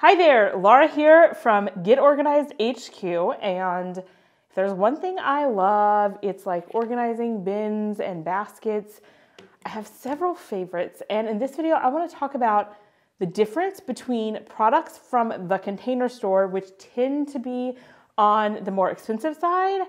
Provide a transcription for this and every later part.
Hi there, Laura here from Get Organized HQ. And if there's one thing I love, it's like organizing bins and baskets. I have several favorites. And in this video, I wanna talk about the difference between products from the container store, which tend to be on the more expensive side,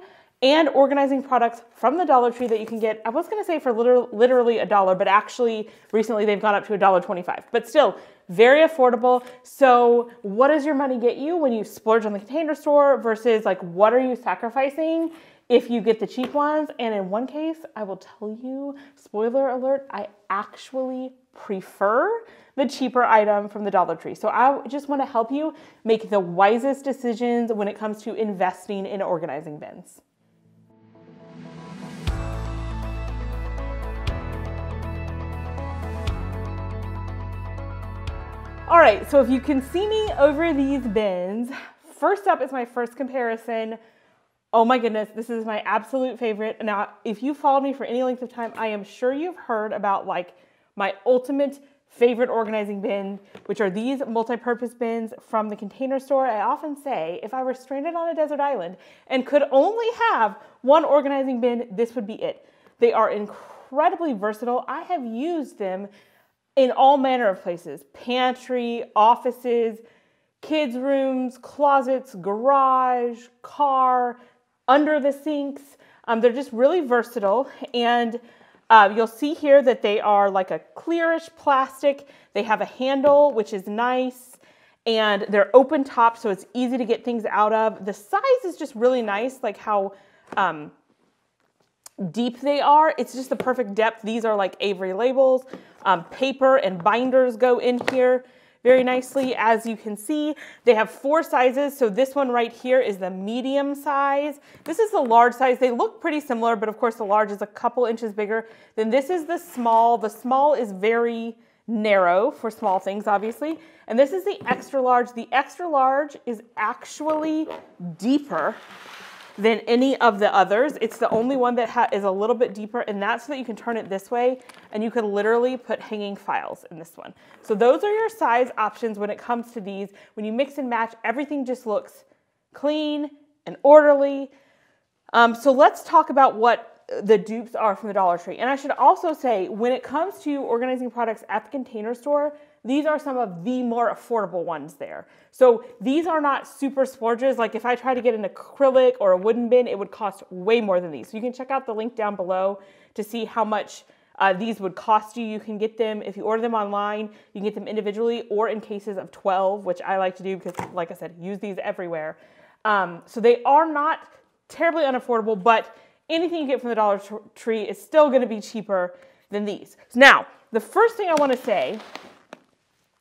and organizing products from the Dollar Tree that you can get, I was gonna say for literally a dollar, but actually recently they've gone up to a dollar twenty-five. But still, very affordable. So what does your money get you when you splurge on the container store versus like what are you sacrificing if you get the cheap ones? And in one case, I will tell you, spoiler alert, I actually prefer the cheaper item from the Dollar Tree. So I just wanna help you make the wisest decisions when it comes to investing in organizing bins. All right, so if you can see me over these bins, first up is my first comparison. Oh my goodness, this is my absolute favorite. Now, if you followed me for any length of time, I am sure you've heard about like my ultimate favorite organizing bin, which are these multi-purpose bins from the container store. I often say if I were stranded on a desert island and could only have one organizing bin, this would be it. They are incredibly versatile. I have used them in all manner of places pantry, offices, kids' rooms, closets, garage, car, under the sinks. Um, they're just really versatile. And uh, you'll see here that they are like a clearish plastic. They have a handle, which is nice. And they're open top, so it's easy to get things out of. The size is just really nice, like how um, deep they are. It's just the perfect depth. These are like Avery labels. Um, paper and binders go in here very nicely. As you can see, they have four sizes. So this one right here is the medium size. This is the large size. They look pretty similar, but of course the large is a couple inches bigger. Then this is the small. The small is very narrow for small things, obviously. And this is the extra large. The extra large is actually deeper than any of the others. It's the only one that is a little bit deeper and that's so that you can turn it this way and you can literally put hanging files in this one. So those are your size options when it comes to these. When you mix and match, everything just looks clean and orderly. Um, so let's talk about what the dupes are from the Dollar Tree. And I should also say, when it comes to organizing products at the container store, these are some of the more affordable ones there. So these are not super splurges. Like if I try to get an acrylic or a wooden bin, it would cost way more than these. So you can check out the link down below to see how much uh, these would cost you. You can get them, if you order them online, you can get them individually or in cases of 12, which I like to do because like I said, use these everywhere. Um, so they are not terribly unaffordable, but anything you get from the Dollar Tree is still gonna be cheaper than these. Now, the first thing I wanna say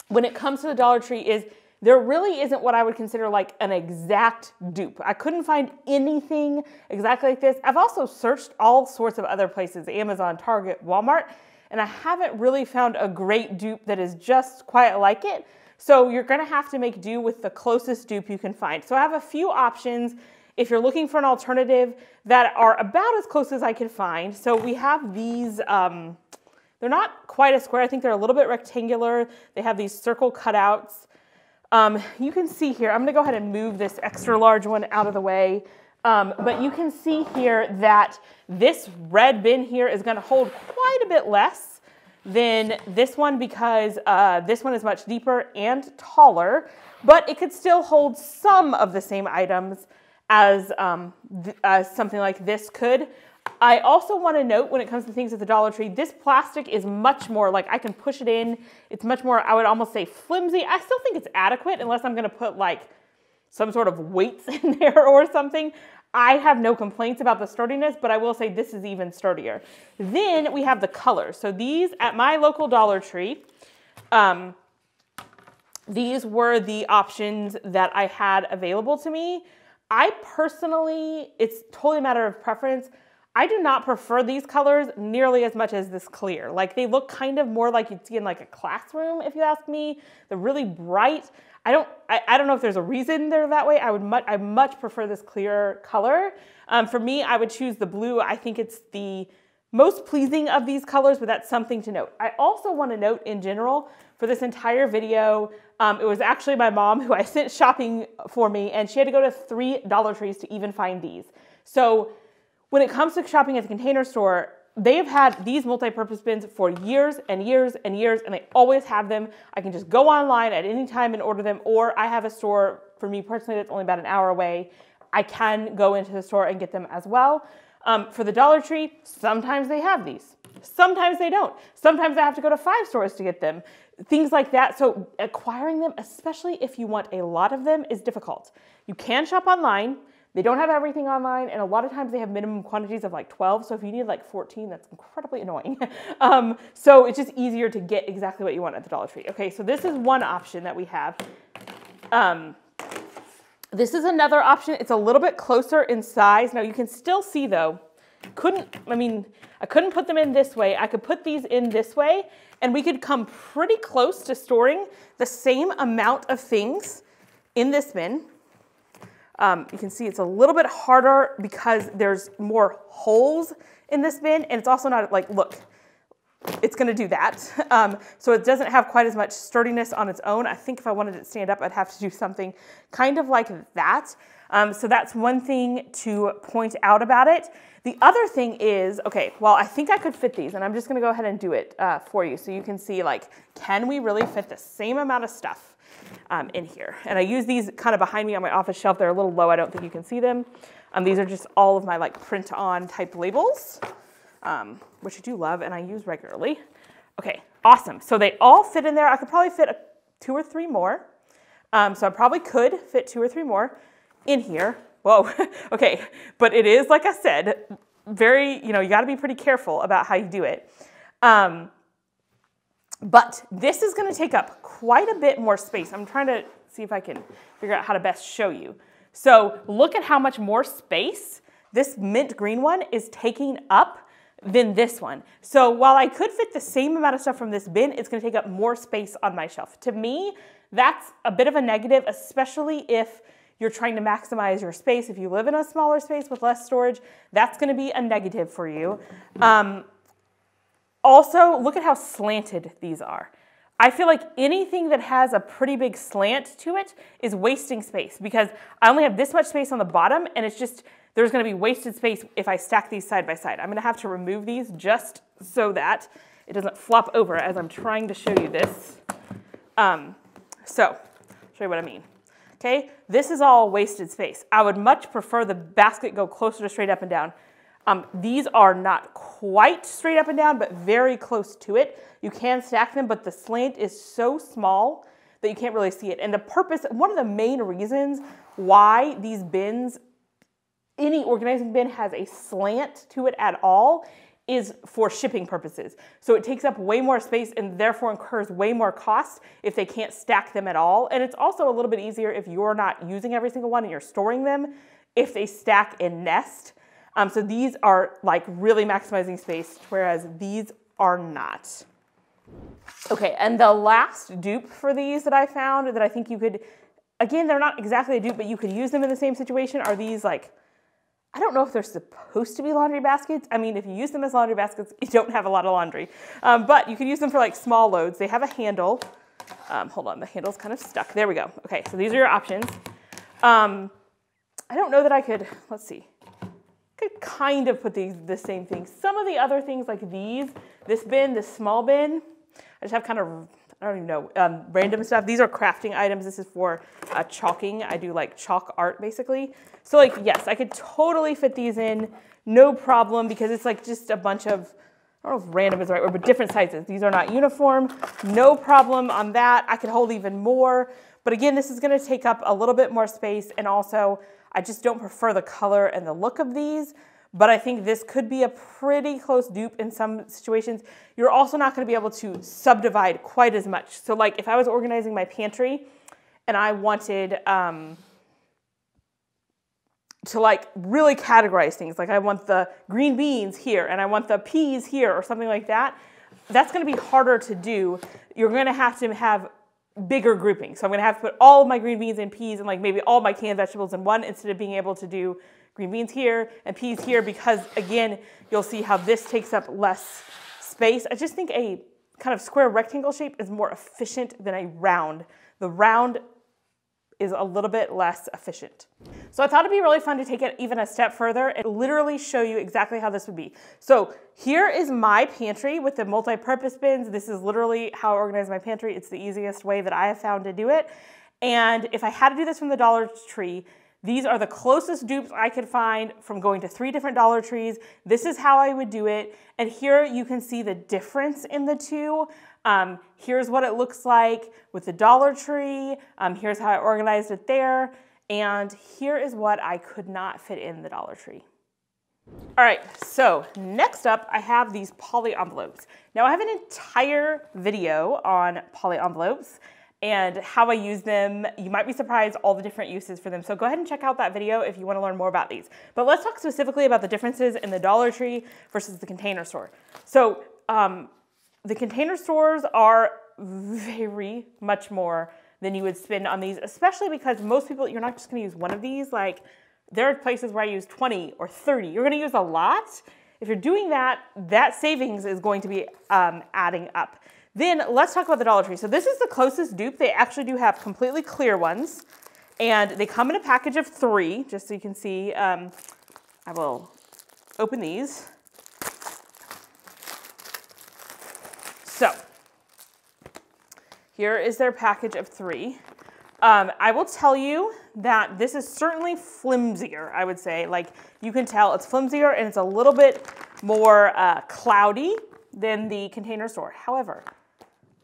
when it comes to the Dollar Tree is there really isn't what I would consider like an exact dupe. I couldn't find anything exactly like this. I've also searched all sorts of other places, Amazon, Target, Walmart, and I haven't really found a great dupe that is just quite like it. So you're gonna have to make do with the closest dupe you can find. So I have a few options if you're looking for an alternative that are about as close as I can find. So we have these, um, they're not quite a square. I think they're a little bit rectangular. They have these circle cutouts. Um, you can see here, I'm gonna go ahead and move this extra large one out of the way. Um, but you can see here that this red bin here is gonna hold quite a bit less than this one because uh, this one is much deeper and taller, but it could still hold some of the same items as, um, as something like this could. I also want to note when it comes to things at the Dollar Tree, this plastic is much more like I can push it in. It's much more, I would almost say flimsy. I still think it's adequate unless I'm going to put like some sort of weights in there or something. I have no complaints about the sturdiness, but I will say this is even sturdier. Then we have the colors. So these at my local Dollar Tree, um, these were the options that I had available to me. I personally, it's totally a matter of preference. I do not prefer these colors nearly as much as this clear. Like they look kind of more like you'd see in like a classroom, if you ask me. They're really bright. I don't, I, I don't know if there's a reason they're that way. I would much, I much prefer this clear color. Um, for me, I would choose the blue. I think it's the most pleasing of these colors, but that's something to note. I also want to note in general for this entire video, um, it was actually my mom who I sent shopping for me and she had to go to three Dollar Trees to even find these. So when it comes to shopping at the container store, they have had these multi-purpose bins for years and years and years and they always have them. I can just go online at any time and order them or I have a store for me personally that's only about an hour away. I can go into the store and get them as well. Um, for the Dollar Tree, sometimes they have these. Sometimes they don't. Sometimes I have to go to five stores to get them. Things like that. So acquiring them, especially if you want a lot of them, is difficult. You can shop online. They don't have everything online, and a lot of times they have minimum quantities of like 12. So if you need like 14, that's incredibly annoying. um, so it's just easier to get exactly what you want at the Dollar Tree. Okay, so this is one option that we have. Um, this is another option. It's a little bit closer in size. Now you can still see though, couldn't, I mean, I couldn't put them in this way. I could put these in this way and we could come pretty close to storing the same amount of things in this bin um, you can see it's a little bit harder because there's more holes in this bin and it's also not like, look, it's gonna do that. Um, so it doesn't have quite as much sturdiness on its own. I think if I wanted it to stand up, I'd have to do something kind of like that. Um, so that's one thing to point out about it. The other thing is, okay, well, I think I could fit these and I'm just gonna go ahead and do it uh, for you so you can see like, can we really fit the same amount of stuff um, in here. And I use these kind of behind me on my office shelf. They're a little low. I don't think you can see them. Um, these are just all of my like print on type labels, um, which I do love and I use regularly. Okay, awesome. So they all fit in there. I could probably fit a, two or three more. Um, so I probably could fit two or three more in here. Whoa, okay. But it is, like I said, very, you know, you gotta be pretty careful about how you do it. Um, but this is gonna take up quite a bit more space. I'm trying to see if I can figure out how to best show you. So look at how much more space this mint green one is taking up than this one. So while I could fit the same amount of stuff from this bin, it's gonna take up more space on my shelf. To me, that's a bit of a negative, especially if you're trying to maximize your space. If you live in a smaller space with less storage, that's gonna be a negative for you. Um, also, look at how slanted these are. I feel like anything that has a pretty big slant to it is wasting space because I only have this much space on the bottom and it's just, there's gonna be wasted space if I stack these side by side. I'm gonna have to remove these just so that it doesn't flop over as I'm trying to show you this. Um, so, show you what I mean. Okay, this is all wasted space. I would much prefer the basket go closer to straight up and down. Um, these are not quite straight up and down, but very close to it. You can stack them, but the slant is so small that you can't really see it. And the purpose, one of the main reasons why these bins, any organizing bin has a slant to it at all is for shipping purposes. So it takes up way more space and therefore incurs way more cost if they can't stack them at all. And it's also a little bit easier if you're not using every single one and you're storing them if they stack and nest um, so these are like really maximizing space, whereas these are not. Okay, and the last dupe for these that I found that I think you could, again, they're not exactly a dupe, but you could use them in the same situation are these like, I don't know if they're supposed to be laundry baskets. I mean, if you use them as laundry baskets, you don't have a lot of laundry. Um, but you could use them for like small loads. They have a handle. Um, hold on, the handle's kind of stuck. There we go. Okay, so these are your options. Um, I don't know that I could, let's see could kind of put these the same things. Some of the other things like these, this bin, this small bin, I just have kind of, I don't even know, um, random stuff. These are crafting items. This is for uh, chalking. I do like chalk art basically. So like, yes, I could totally fit these in, no problem, because it's like just a bunch of, I don't know if random is the right word, but different sizes. These are not uniform, no problem on that. I could hold even more. But again, this is gonna take up a little bit more space and also I just don't prefer the color and the look of these, but I think this could be a pretty close dupe in some situations. You're also not gonna be able to subdivide quite as much. So like if I was organizing my pantry and I wanted um, to like really categorize things, like I want the green beans here and I want the peas here or something like that, that's gonna be harder to do. You're gonna have to have bigger grouping. So I'm gonna have to put all of my green beans and peas and like maybe all my canned vegetables in one instead of being able to do green beans here and peas here because again, you'll see how this takes up less space. I just think a kind of square rectangle shape is more efficient than a round. The round is a little bit less efficient. So I thought it'd be really fun to take it even a step further and literally show you exactly how this would be. So here is my pantry with the multi-purpose bins. This is literally how I organize my pantry. It's the easiest way that I have found to do it. And if I had to do this from the Dollar Tree, these are the closest dupes I could find from going to three different Dollar Trees. This is how I would do it. And here you can see the difference in the two. Um, here's what it looks like with the Dollar Tree. Um, here's how I organized it there. And here is what I could not fit in the Dollar Tree. All right, so next up, I have these poly envelopes. Now I have an entire video on poly envelopes and how I use them. You might be surprised all the different uses for them. So go ahead and check out that video if you wanna learn more about these. But let's talk specifically about the differences in the Dollar Tree versus the container store. So um, the container stores are very much more than you would spend on these, especially because most people, you're not just gonna use one of these. Like there are places where I use 20 or 30. You're gonna use a lot. If you're doing that, that savings is going to be um, adding up. Then let's talk about the Dollar Tree. So this is the closest dupe. They actually do have completely clear ones. And they come in a package of three, just so you can see. Um, I will open these. So here is their package of three. Um, I will tell you that this is certainly flimsier, I would say. Like you can tell it's flimsier and it's a little bit more uh, cloudy than the container store. However,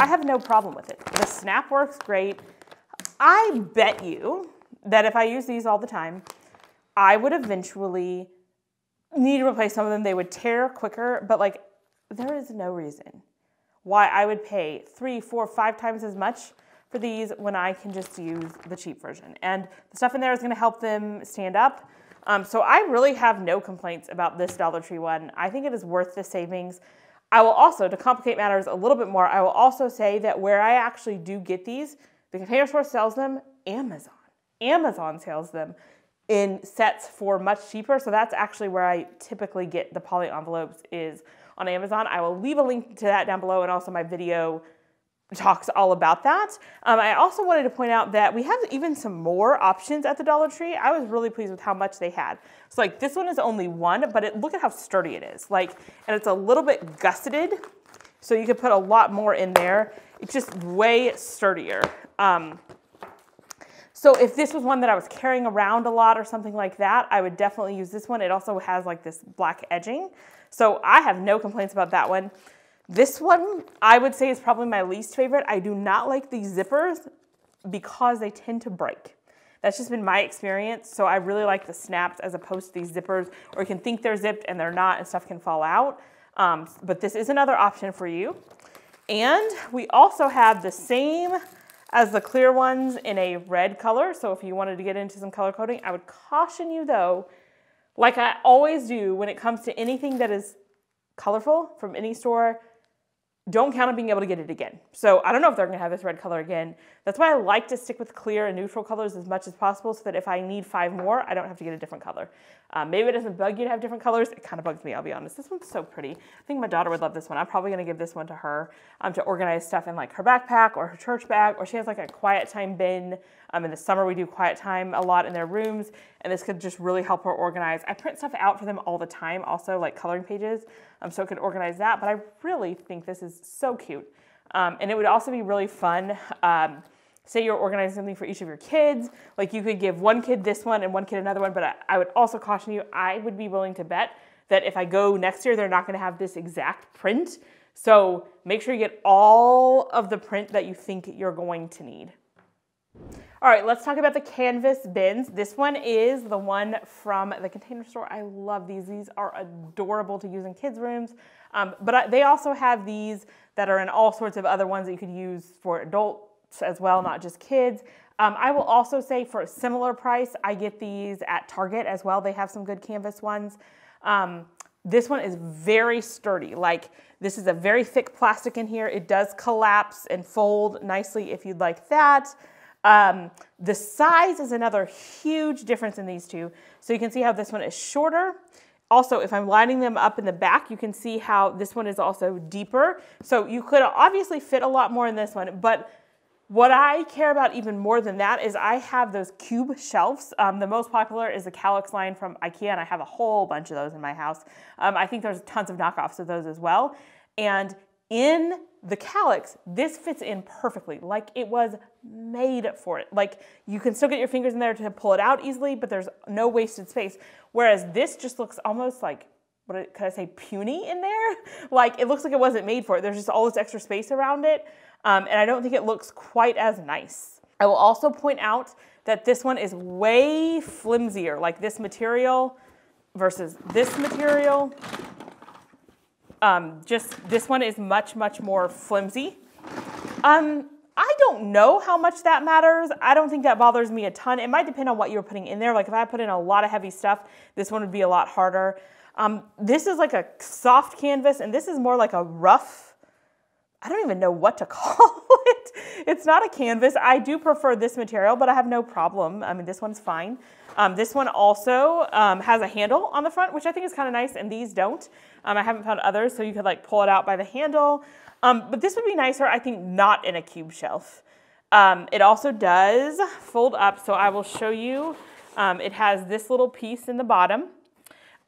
I have no problem with it. The snap works great. I bet you that if I use these all the time, I would eventually need to replace some of them. They would tear quicker, but like there is no reason why I would pay three, four, five times as much for these when I can just use the cheap version. And the stuff in there is gonna help them stand up. Um, so I really have no complaints about this Dollar Tree one. I think it is worth the savings. I will also, to complicate matters a little bit more, I will also say that where I actually do get these, the container store sells them, Amazon. Amazon sells them in sets for much cheaper. So that's actually where I typically get the poly envelopes is on Amazon. I will leave a link to that down below and also my video talks all about that. Um, I also wanted to point out that we have even some more options at the Dollar Tree. I was really pleased with how much they had. So like this one is only one, but it, look at how sturdy it is. Like, and it's a little bit gusseted, so you could put a lot more in there. It's just way sturdier. Um, so if this was one that I was carrying around a lot or something like that, I would definitely use this one. It also has like this black edging. So I have no complaints about that one. This one, I would say is probably my least favorite. I do not like these zippers because they tend to break. That's just been my experience. So I really like the snaps as opposed to these zippers, or you can think they're zipped and they're not and stuff can fall out. Um, but this is another option for you. And we also have the same as the clear ones in a red color. So if you wanted to get into some color coding, I would caution you though like I always do when it comes to anything that is colorful from any store, don't count on being able to get it again. So I don't know if they're gonna have this red color again. That's why I like to stick with clear and neutral colors as much as possible so that if I need five more, I don't have to get a different color. Um, maybe it doesn't bug you to have different colors. It kind of bugs me, I'll be honest. This one's so pretty. I think my daughter would love this one. I'm probably gonna give this one to her um, to organize stuff in like her backpack or her church bag, or she has like a quiet time bin. Um, in the summer, we do quiet time a lot in their rooms, and this could just really help her organize. I print stuff out for them all the time, also like coloring pages, um, so it could organize that, but I really think this is so cute. Um, and it would also be really fun um, say you're organizing something for each of your kids, like you could give one kid this one and one kid another one, but I, I would also caution you, I would be willing to bet that if I go next year, they're not gonna have this exact print. So make sure you get all of the print that you think you're going to need. All right, let's talk about the canvas bins. This one is the one from the Container Store. I love these. These are adorable to use in kids' rooms. Um, but they also have these that are in all sorts of other ones that you could use for adult as well, not just kids. Um, I will also say for a similar price, I get these at Target as well. They have some good canvas ones. Um, This one is very sturdy. Like this is a very thick plastic in here. It does collapse and fold nicely if you'd like that. Um, the size is another huge difference in these two. So you can see how this one is shorter. Also, if I'm lining them up in the back, you can see how this one is also deeper. So you could obviously fit a lot more in this one, but what I care about even more than that is I have those cube shelves. Um, the most popular is the Kallax line from Ikea, and I have a whole bunch of those in my house. Um, I think there's tons of knockoffs of those as well. And in the Kallax, this fits in perfectly, like it was made for it. Like you can still get your fingers in there to pull it out easily, but there's no wasted space. Whereas this just looks almost like, what could I say, puny in there? like it looks like it wasn't made for it. There's just all this extra space around it. Um, and I don't think it looks quite as nice. I will also point out that this one is way flimsier, like this material versus this material. Um, just this one is much, much more flimsy. Um, I don't know how much that matters. I don't think that bothers me a ton. It might depend on what you're putting in there. Like if I put in a lot of heavy stuff, this one would be a lot harder. Um, this is like a soft canvas and this is more like a rough, I don't even know what to call it. It's not a canvas. I do prefer this material, but I have no problem. I mean, this one's fine. Um, this one also um, has a handle on the front, which I think is kind of nice, and these don't. Um, I haven't found others, so you could like pull it out by the handle. Um, but this would be nicer, I think, not in a cube shelf. Um, it also does fold up, so I will show you. Um, it has this little piece in the bottom,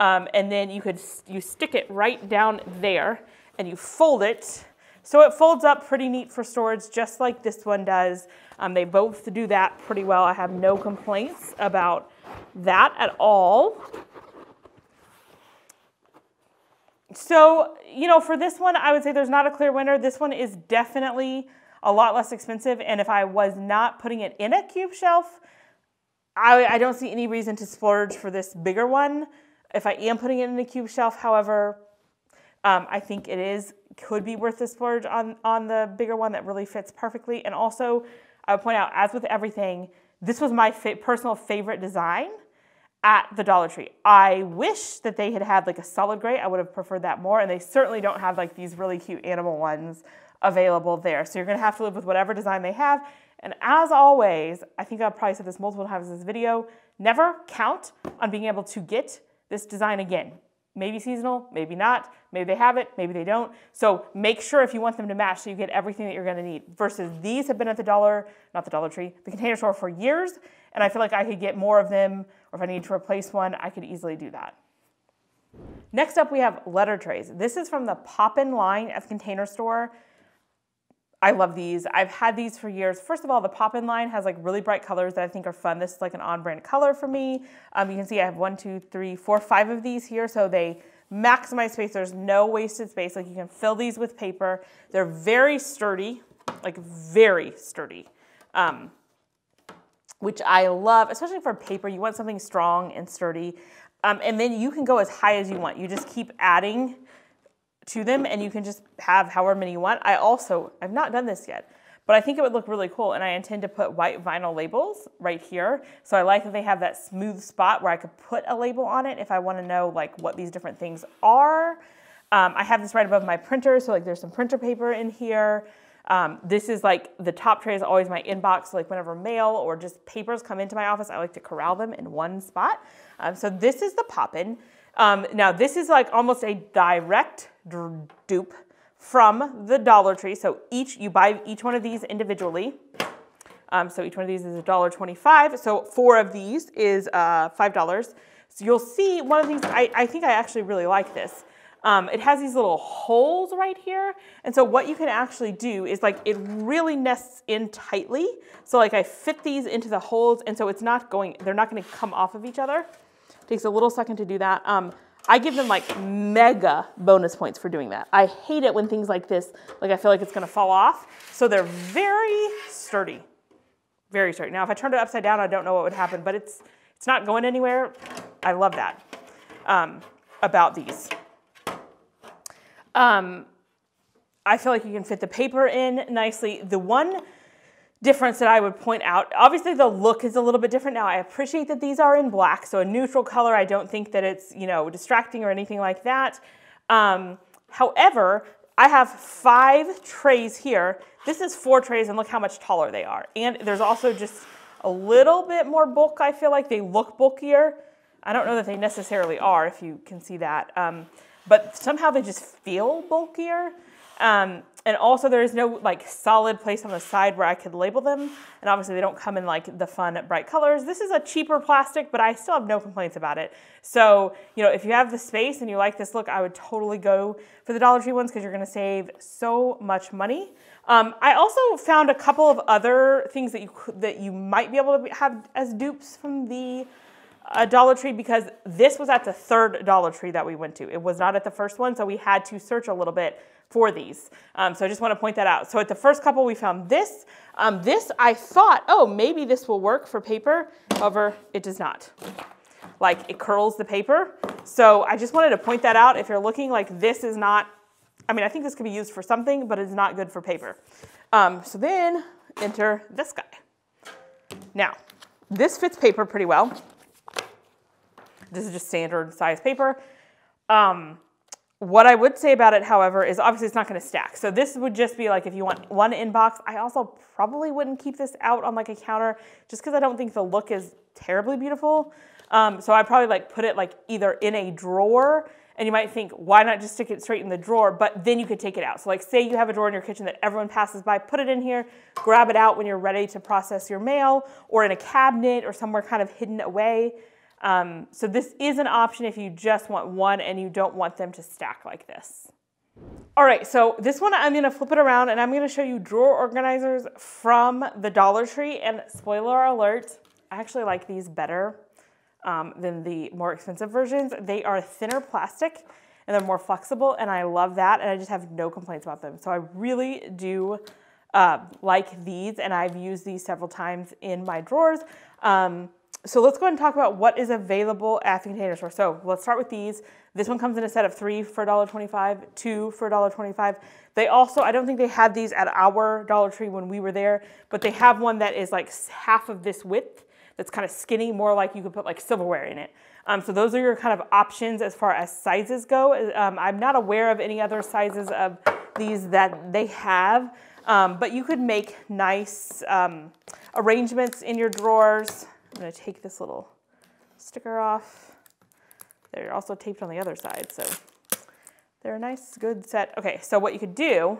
and then you could you stick it right down there, and you fold it. So it folds up pretty neat for storage, just like this one does. Um, they both do that pretty well. I have no complaints about that at all. So, you know, for this one, I would say there's not a clear winner. This one is definitely a lot less expensive. And if I was not putting it in a cube shelf, I, I don't see any reason to splurge for this bigger one. If I am putting it in a cube shelf, however, um, I think it is could be worth the splurge on, on the bigger one that really fits perfectly. And also, I would point out, as with everything, this was my fa personal favorite design at the Dollar Tree. I wish that they had had like a solid gray. I would have preferred that more. And they certainly don't have like these really cute animal ones available there. So you're gonna have to live with whatever design they have. And as always, I think I've probably said this multiple times in this video, never count on being able to get this design again. Maybe seasonal, maybe not. Maybe they have it, maybe they don't. So make sure if you want them to match so you get everything that you're gonna need. Versus these have been at the Dollar, not the Dollar Tree, the Container Store for years, and I feel like I could get more of them, or if I need to replace one, I could easily do that. Next up, we have letter trays. This is from the Poppin line at the Container Store. I love these. I've had these for years. First of all, the Poppin line has like really bright colors that I think are fun. This is like an on-brand color for me. Um, you can see I have one, two, three, four, five of these here. So they maximize space. There's no wasted space. Like you can fill these with paper. They're very sturdy, like very sturdy. Um, which I love, especially for paper. You want something strong and sturdy. Um, and then you can go as high as you want. You just keep adding to them and you can just have however many you want. I also, I've not done this yet, but I think it would look really cool. And I intend to put white vinyl labels right here. So I like that they have that smooth spot where I could put a label on it if I want to know like what these different things are. Um, I have this right above my printer. So like there's some printer paper in here. Um, this is like the top tray is always my inbox. So like whenever mail or just papers come into my office, I like to corral them in one spot. Um, so this is the Poppin. Um, now this is like almost a direct dupe from the Dollar Tree. So each you buy each one of these individually. Um, so each one of these is $1.25. So four of these is uh, $5. So you'll see one of these, I, I think I actually really like this. Um, it has these little holes right here. And so what you can actually do is like it really nests in tightly. So like I fit these into the holes and so it's not going, they're not gonna come off of each other. It takes a little second to do that. Um, I give them like mega bonus points for doing that. I hate it when things like this, like I feel like it's gonna fall off. So they're very sturdy, very sturdy. Now if I turned it upside down, I don't know what would happen, but it's, it's not going anywhere. I love that um, about these. Um, I feel like you can fit the paper in nicely. The one difference that I would point out. Obviously the look is a little bit different now. I appreciate that these are in black, so a neutral color. I don't think that it's, you know, distracting or anything like that. Um, however, I have five trays here. This is four trays and look how much taller they are. And there's also just a little bit more bulk, I feel like. They look bulkier. I don't know that they necessarily are, if you can see that. Um, but somehow they just feel bulkier. Um, and also there is no like solid place on the side where I could label them. And obviously they don't come in like the fun bright colors. This is a cheaper plastic, but I still have no complaints about it. So, you know, if you have the space and you like this look, I would totally go for the Dollar Tree ones because you're gonna save so much money. Um, I also found a couple of other things that you that you might be able to have as dupes from the uh, Dollar Tree because this was at the third Dollar Tree that we went to. It was not at the first one, so we had to search a little bit for these. Um, so I just want to point that out. So at the first couple, we found this. Um, this, I thought, oh, maybe this will work for paper. However, it does not. Like it curls the paper. So I just wanted to point that out. If you're looking like this is not, I mean, I think this could be used for something, but it's not good for paper. Um, so then enter this guy. Now, this fits paper pretty well. This is just standard size paper. Um, what I would say about it, however, is obviously it's not going to stack. So this would just be like if you want one inbox. I also probably wouldn't keep this out on like a counter just because I don't think the look is terribly beautiful. Um, so I probably like put it like either in a drawer and you might think, why not just stick it straight in the drawer? But then you could take it out. So like say you have a drawer in your kitchen that everyone passes by, put it in here, grab it out when you're ready to process your mail or in a cabinet or somewhere kind of hidden away. Um, so this is an option if you just want one and you don't want them to stack like this. All right, so this one I'm gonna flip it around and I'm gonna show you drawer organizers from the Dollar Tree. And spoiler alert, I actually like these better um, than the more expensive versions. They are thinner plastic and they're more flexible and I love that and I just have no complaints about them. So I really do uh, like these and I've used these several times in my drawers. Um, so let's go ahead and talk about what is available at the Container Store. So let's start with these. This one comes in a set of three for $1.25, two for $1.25. They also, I don't think they had these at our Dollar Tree when we were there, but they have one that is like half of this width that's kind of skinny, more like you could put like silverware in it. Um, so those are your kind of options as far as sizes go. Um, I'm not aware of any other sizes of these that they have, um, but you could make nice um, arrangements in your drawers. I'm gonna take this little sticker off. They're also taped on the other side, so they're a nice, good set. Okay, so what you could do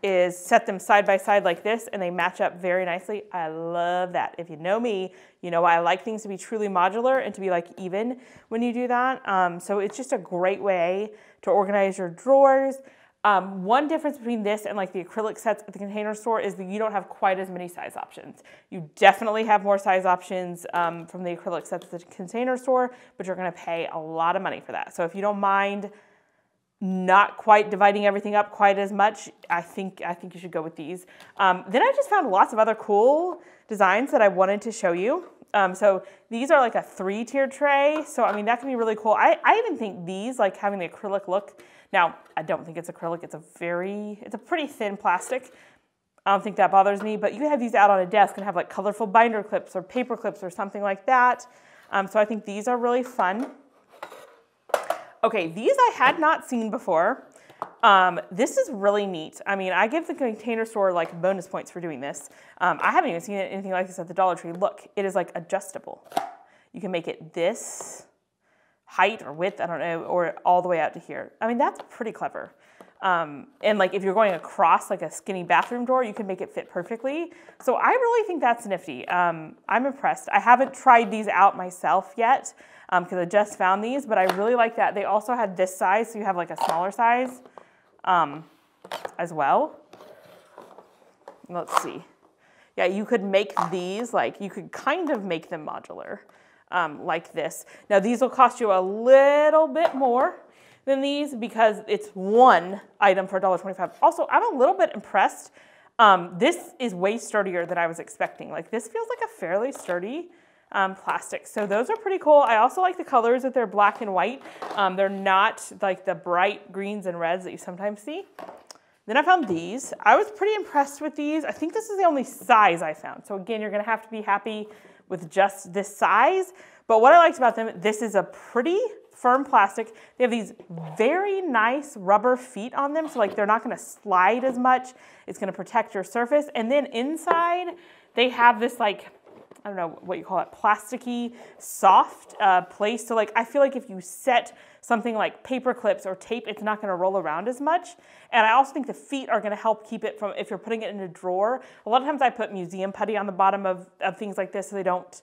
is set them side by side like this and they match up very nicely. I love that. If you know me, you know I like things to be truly modular and to be like even when you do that. Um, so it's just a great way to organize your drawers. Um, one difference between this and like the acrylic sets at the container store is that you don't have quite as many size options. You definitely have more size options um, from the acrylic sets at the container store, but you're gonna pay a lot of money for that. So if you don't mind not quite dividing everything up quite as much, I think, I think you should go with these. Um, then I just found lots of other cool designs that I wanted to show you. Um, so these are like a three tier tray. So I mean, that can be really cool. I, I even think these, like having the acrylic look, now, I don't think it's acrylic. It's a very, it's a pretty thin plastic. I don't think that bothers me, but you can have these out on a desk and have like colorful binder clips or paper clips or something like that. Um, so I think these are really fun. Okay, these I had not seen before. Um, this is really neat. I mean, I give the container store like bonus points for doing this. Um, I haven't even seen anything like this at the Dollar Tree. Look, it is like adjustable. You can make it this height or width, I don't know, or all the way out to here. I mean, that's pretty clever. Um, and like if you're going across like a skinny bathroom door, you can make it fit perfectly. So I really think that's nifty. Um, I'm impressed. I haven't tried these out myself yet because um, I just found these, but I really like that. They also had this size, so you have like a smaller size um, as well. Let's see. Yeah, you could make these, like you could kind of make them modular um, like this. Now these will cost you a little bit more than these because it's one item for $1.25. Also, I'm a little bit impressed. Um, this is way sturdier than I was expecting. Like this feels like a fairly sturdy um, plastic. So those are pretty cool. I also like the colors that they're black and white. Um, they're not like the bright greens and reds that you sometimes see. Then I found these. I was pretty impressed with these. I think this is the only size I found. So again, you're gonna have to be happy with just this size. But what I liked about them, this is a pretty firm plastic. They have these very nice rubber feet on them, so like they're not gonna slide as much. It's gonna protect your surface. And then inside, they have this like, I don't know what you call it, plasticky, soft uh, place. So like, I feel like if you set something like paper clips or tape, it's not gonna roll around as much. And I also think the feet are gonna help keep it from, if you're putting it in a drawer, a lot of times I put museum putty on the bottom of, of things like this so they don't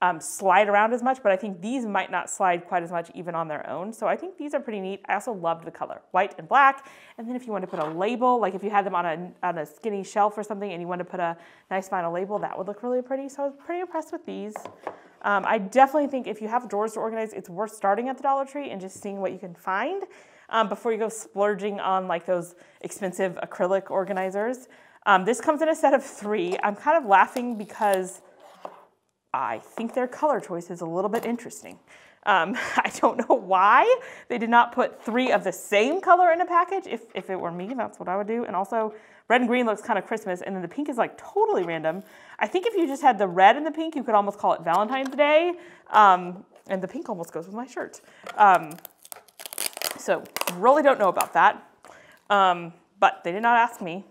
um, slide around as much, but I think these might not slide quite as much even on their own. So I think these are pretty neat. I also loved the color, white and black. And then if you want to put a label, like if you had them on a, on a skinny shelf or something and you want to put a nice vinyl label, that would look really pretty. So I was pretty impressed with these. Um, I definitely think if you have drawers to organize, it's worth starting at the Dollar Tree and just seeing what you can find um, before you go splurging on like those expensive acrylic organizers. Um, this comes in a set of three. I'm kind of laughing because I think their color choice is a little bit interesting. Um, I don't know why they did not put three of the same color in a package. If, if it were me, that's what I would do. And also, red and green looks kind of Christmas, and then the pink is like totally random. I think if you just had the red and the pink, you could almost call it Valentine's Day. Um, and the pink almost goes with my shirt. Um, so really don't know about that. Um, but they did not ask me.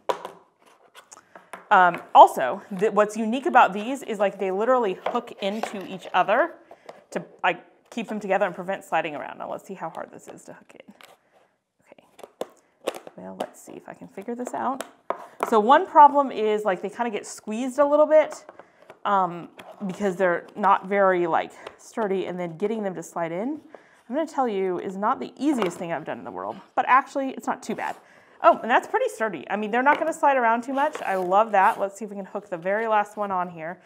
Um, also, what's unique about these is like they literally hook into each other to like keep them together and prevent sliding around. Now let's see how hard this is to hook in. Okay, well, let's see if I can figure this out. So one problem is like they kind of get squeezed a little bit um, because they're not very like sturdy and then getting them to slide in, I'm gonna tell you is not the easiest thing I've done in the world, but actually it's not too bad. Oh, and that's pretty sturdy. I mean, they're not gonna slide around too much. I love that. Let's see if we can hook the very last one on here.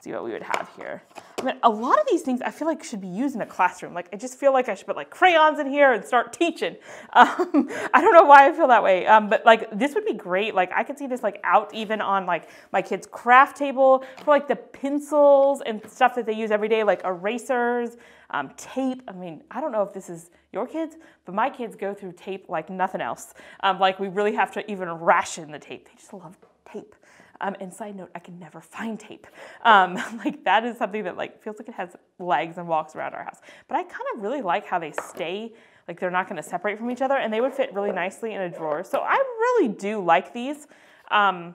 See what we would have here. I mean, a lot of these things I feel like should be used in a classroom. Like, I just feel like I should put like crayons in here and start teaching. Um, I don't know why I feel that way, um, but like this would be great. Like I could see this like out even on like my kids' craft table for like the pencils and stuff that they use every day, like erasers, um, tape. I mean, I don't know if this is your kids, but my kids go through tape like nothing else. Um, like we really have to even ration the tape. They just love tape. Um, and side note, I can never find tape. Um, like that is something that like feels like it has legs and walks around our house. But I kind of really like how they stay, like they're not gonna separate from each other and they would fit really nicely in a drawer. So I really do like these. Um,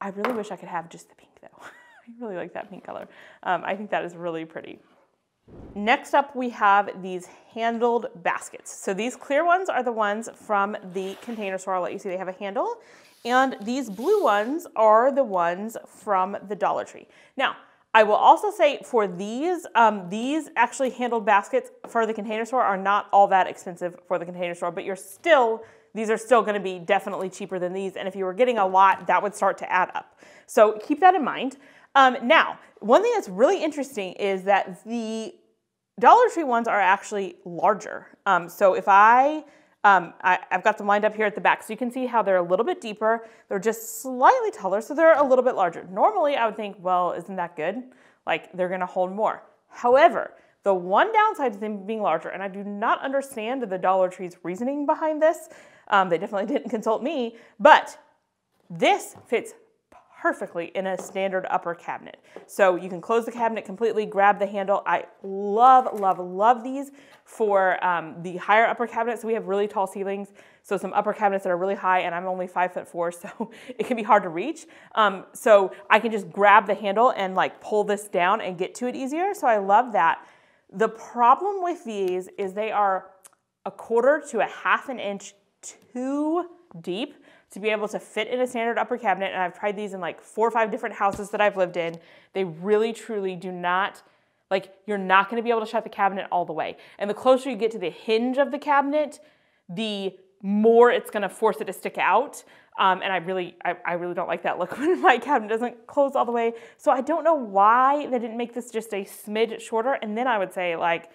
I really wish I could have just the pink though. I really like that pink color. Um, I think that is really pretty. Next up, we have these handled baskets. So these clear ones are the ones from the container store. I'll let you see they have a handle. And these blue ones are the ones from the Dollar Tree. Now, I will also say for these, um, these actually handled baskets for the container store are not all that expensive for the container store, but you're still, these are still gonna be definitely cheaper than these. And if you were getting a lot, that would start to add up. So keep that in mind. Um, now, one thing that's really interesting is that the Dollar Tree ones are actually larger. Um, so if I, um, I, have got them lined up here at the back, so you can see how they're a little bit deeper. They're just slightly taller, so they're a little bit larger. Normally, I would think, well, isn't that good? Like, they're gonna hold more. However, the one downside to them being larger, and I do not understand the Dollar Tree's reasoning behind this, um, they definitely didn't consult me, but this fits perfectly in a standard upper cabinet. So you can close the cabinet completely, grab the handle. I love, love, love these for um, the higher upper cabinets. We have really tall ceilings. So some upper cabinets that are really high and I'm only five foot four, so it can be hard to reach. Um, so I can just grab the handle and like pull this down and get to it easier. So I love that. The problem with these is they are a quarter to a half an inch too deep to be able to fit in a standard upper cabinet. And I've tried these in like four or five different houses that I've lived in. They really, truly do not, like you're not gonna be able to shut the cabinet all the way. And the closer you get to the hinge of the cabinet, the more it's gonna force it to stick out. Um, and I really, I, I, really don't like that look when my cabinet doesn't close all the way. So I don't know why they didn't make this just a smidge shorter. And then I would say like,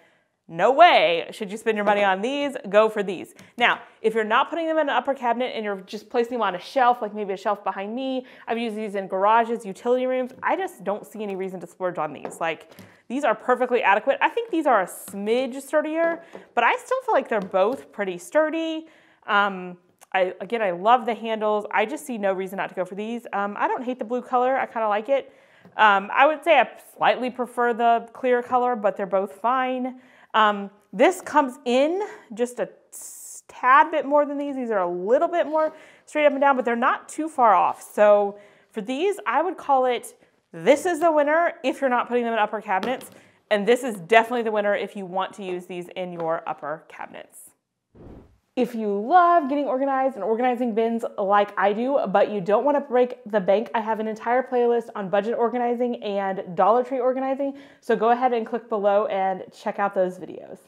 no way should you spend your money on these, go for these. Now, if you're not putting them in an upper cabinet and you're just placing them on a shelf, like maybe a shelf behind me, I've used these in garages, utility rooms, I just don't see any reason to splurge on these. Like, these are perfectly adequate. I think these are a smidge sturdier, but I still feel like they're both pretty sturdy. Um, I, again, I love the handles. I just see no reason not to go for these. Um, I don't hate the blue color. I kind of like it. Um, I would say I slightly prefer the clear color, but they're both fine. Um, this comes in just a tad bit more than these. These are a little bit more straight up and down, but they're not too far off. So for these, I would call it, this is the winner if you're not putting them in upper cabinets. And this is definitely the winner if you want to use these in your upper cabinets. If you love getting organized and organizing bins like I do, but you don't want to break the bank, I have an entire playlist on budget organizing and Dollar Tree organizing. So go ahead and click below and check out those videos.